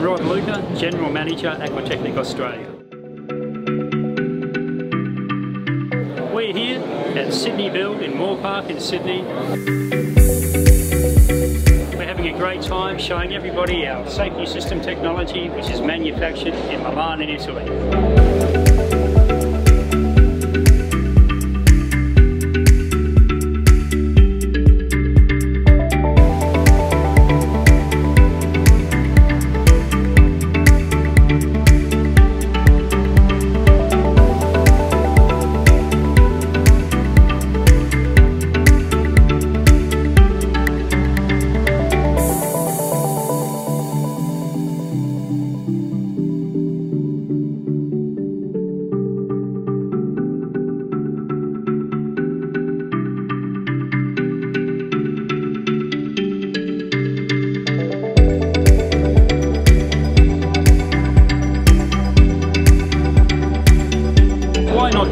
Luca, General Manager, Aquatechnik Australia. We're here at Sydney Build in Moore Park in Sydney. We're having a great time showing everybody our safety system technology which is manufactured in Milan in Italy.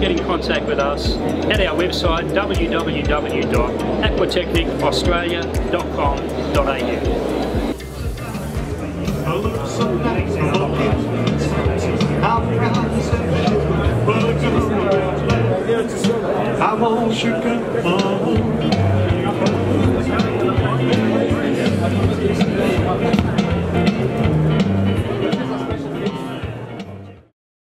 get in contact with us at our website www.aquatechnikaustralia.com.au. I want you come home.